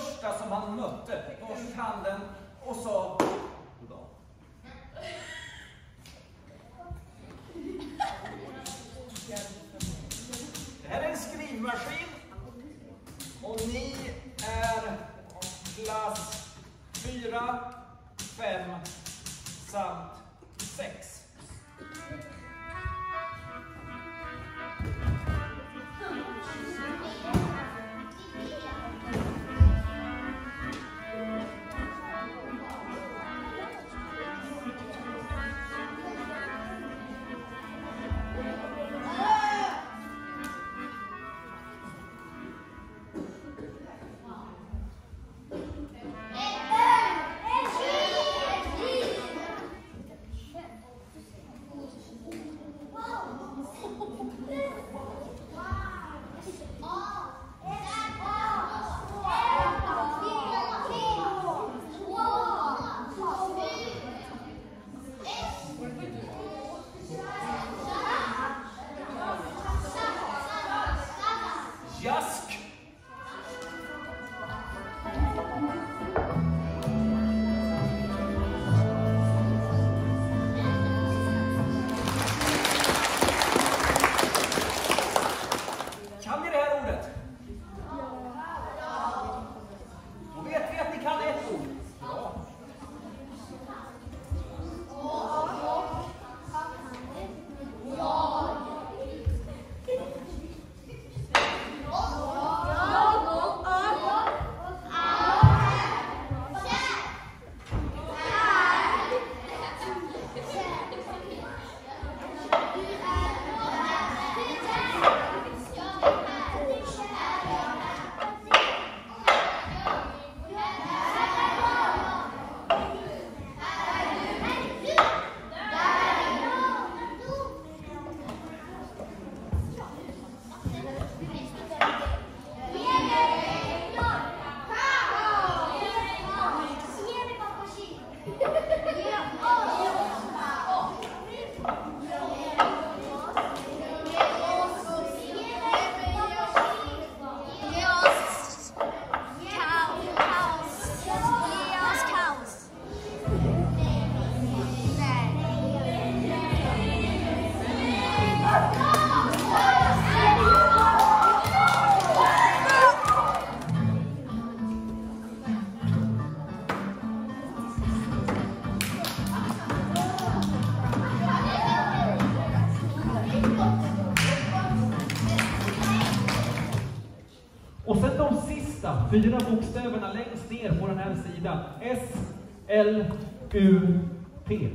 första som han mötte. Torsk handen och sa goddag. Det här är en skrivmaskin och ni är klass 4, 5 samt 6. Och sen de sista fyra bokstäverna längst ner på den här sidan. S, L, U, P.